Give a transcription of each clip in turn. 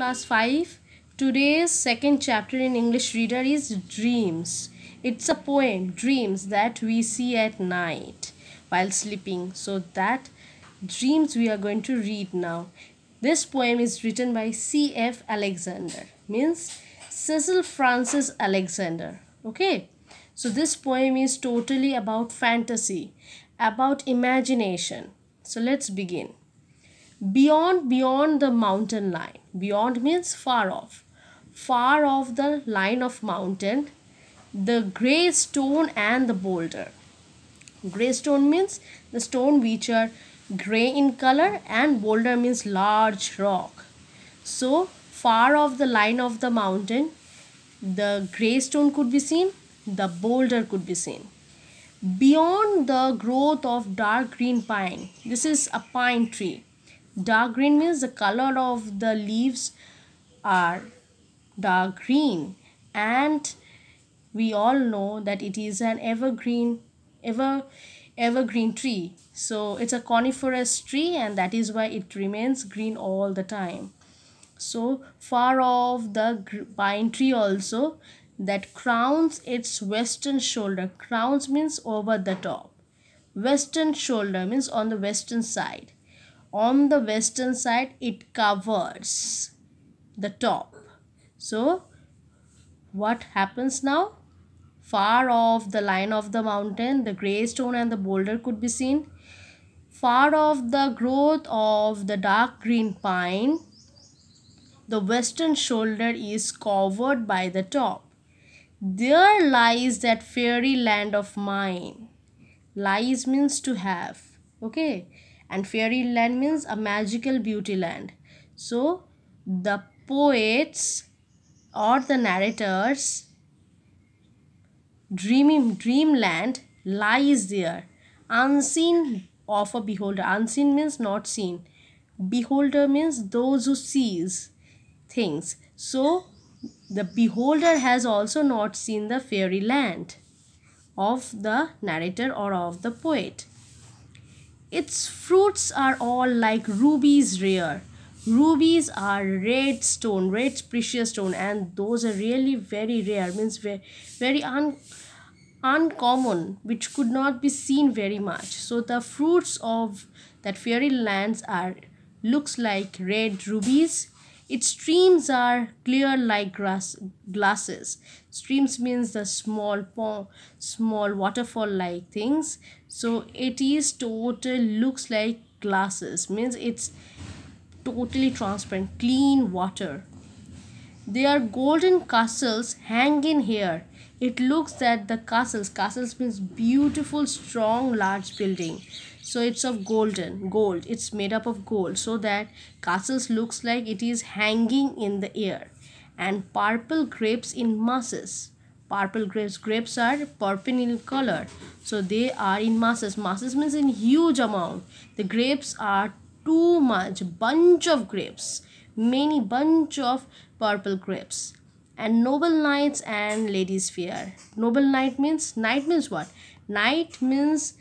Class 5. Today's second chapter in English Reader is Dreams. It's a poem, Dreams, that we see at night while sleeping. So that dreams we are going to read now. This poem is written by C.F. Alexander, means Cecil Frances Alexander. Okay. So this poem is totally about fantasy, about imagination. So let's begin beyond beyond the mountain line beyond means far off. Far off the line of mountain the gray stone and the boulder. Gray stone means the stone which are gray in color and boulder means large rock. So far off the line of the mountain the gray stone could be seen the boulder could be seen. Beyond the growth of dark green pine this is a pine tree dark green means the color of the leaves are dark green. And we all know that it is an evergreen ever evergreen tree. So it's a coniferous tree and that is why it remains green all the time. So far off the pine tree also that crowns its western shoulder. Crowns means over the top. Western shoulder means on the western side on the western side it covers the top. So what happens now? Far off the line of the mountain the gray stone and the boulder could be seen. Far off the growth of the dark green pine the western shoulder is covered by the top. There lies that fairy land of mine. Lies means to have okay and fairyland means a magical beauty land. So the poets or the narrators dreaming dreamland lies there. Unseen of a beholder. Unseen means not seen. Beholder means those who sees things. So the beholder has also not seen the fairyland of the narrator or of the poet its fruits are all like rubies rare. Rubies are red stone, red precious stone, and those are really very rare, means very, very un, uncommon, which could not be seen very much. So the fruits of that fairy lands are looks like red rubies its streams are clear like grass, glasses. Streams means the small pond, small waterfall like things. So it is total looks like glasses means it's totally transparent, clean water. There are golden castles hanging here. It looks that the castles, castles means beautiful, strong, large building so it's of golden gold. It's made up of gold so that castles looks like it is hanging in the air. And purple grapes in masses. Purple grapes grapes are purple in color. So they are in masses. Masses means in huge amount. The grapes are too much bunch of grapes. Many bunch of purple grapes. And noble knights and ladies fair noble knight means knight means what? Knight means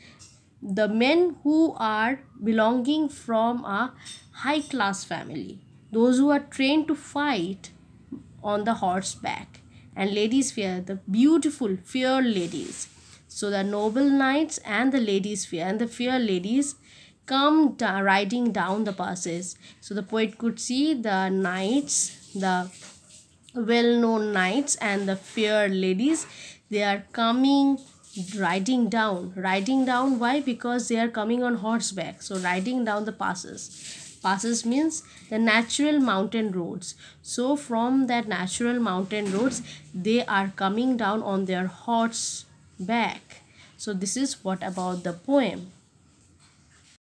the men who are belonging from a high class family. Those who are trained to fight on the horseback. And ladies fair the beautiful fair ladies. So the noble knights and the ladies fair and the fair ladies come riding down the passes. So the poet could see the knights the well-known knights and the fair ladies. They are coming riding down. Riding down why? Because they are coming on horseback. So riding down the passes. Passes means the natural mountain roads. So from that natural mountain roads they are coming down on their horse back so this is what about the poem